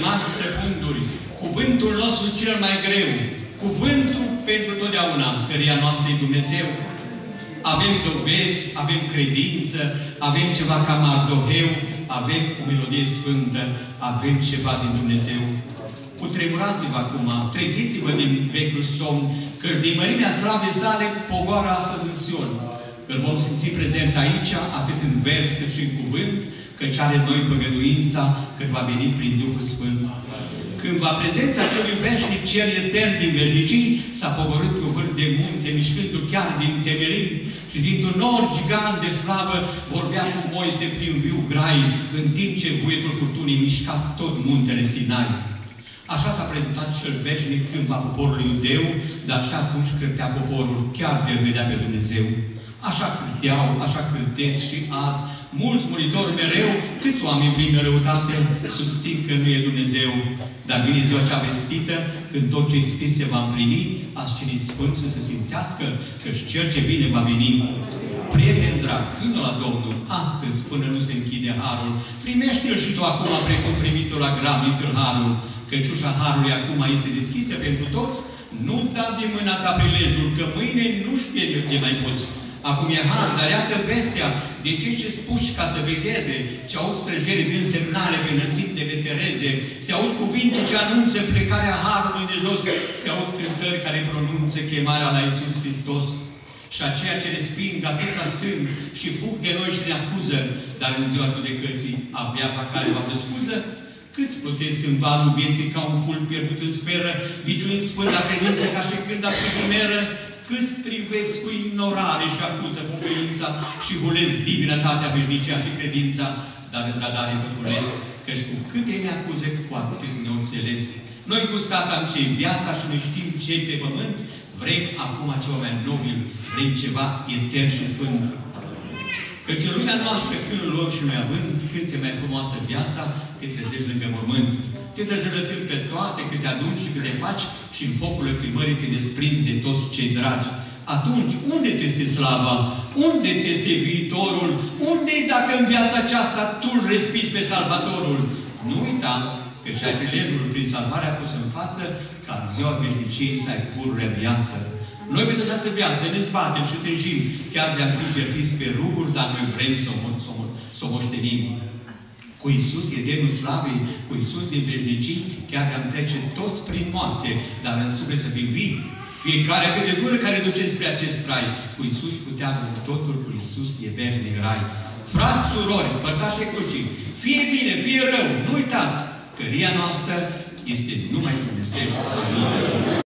stimați secunduri, cuvântul nostru cel mai greu, cuvântul pentru totdeauna, tăria noastră e Dumnezeu. Avem dovezi, avem credință, avem ceva ca mardoheu, avem o melodie sfântă, avem ceva din Dumnezeu. Cutremurați-vă acum, treziți-vă din vechiul somn, că din mărimea slavei sale pogoară astăzi în Sion. Îl vom simți prezent aici, atât în vers cât și în cuvânt, căci are noi păgăduința că va veni prin Duhul Sfânt. Când va prezența celui veșnic cer etern din veșnicii, s-a pogorât cu vârf de munte, mișcându-l chiar din temelin și dintr-un nor gigant de slavă vorbea cu Moise prin viu grai, în timp ce buietul furtunii mișca tot muntele Sinai. Așa s-a prezentat cel veșnic cândva poporului iudeu, dar și atunci credea poporul, chiar de vedea pe Dumnezeu. Așa credeau, așa credeți și azi, mulți muritori mereu, câți oameni plini de răutate susțin că nu e Dumnezeu. Dar vine ziua cea vestită, când tot ce scris se va împlini, azi cine sfânt să se simțească, că cel ce vine va veni. Prieten drag, vină la Domnul, astăzi, până nu se închide Harul. Primește-L și tu acum, precum primitul la gramitul Harul. Căci ușa Harului acum este deschisă pentru toți, nu da din mâna ta prilejul, că mâine nu știe de ce mai poți. Acum e har, dar iată bestia de cei ce spuși ca să vedeze, ce au străjere din semnale pe înălțim de vetereze, se aud cuvinte ce anunță plecarea harului de jos, se aud cântări care pronunță chemarea la Iisus Hristos. Și aceia ce resping atâția sunt și fug de noi și ne acuză, dar în ziua judecății abia pe care va scuză, Câți plutesc în valul vieții ca un ful pierdut în sferă, biciuind sfânta credință ca și când a primeră, câți privesc cu ignorare și acuză pocăința și hulesc divinătatea, veșnicia și credința, dar în zadare tot hulesc, căci cu câte ne acuze, cu atât ne înțeles. Noi cu stat am ce viața și noi știm ce pe pământ, vrem acum ceva mai nobil, vrem ceva etern și sfânt. Căci în lumea noastră, când luăm și noi având, cât se mai frumoasă viața, te trezești lângă mormânt. Te trezești lăsând pe toate, câte adunci și câte faci și în focul lăcrimării te desprinzi de toți cei dragi. Atunci, unde ți este slava? Unde ți este viitorul? unde dacă în viața aceasta tu îl respingi pe Salvatorul? Nu uita că și ai prilejul prin salvarea pus în față ca ziua veșniciei să ai pururea viață. Noi pentru această viață ne zbatem și tânjim, chiar de-am fi jertfiți pe ruguri, dar noi vrem să o, să o, să o moștenim. Cu Isus e denul slavei, cu Isus din veșnicii, chiar de-am trece toți prin moarte, dar în suflet să fim vii. Fiecare cât de dură care duce spre acest trai, cu Isus putea totul, cu Isus e veșnic rai. Frați, surori, părtași crucii, fie bine, fie rău, nu uitați că ria noastră este numai Dumnezeu.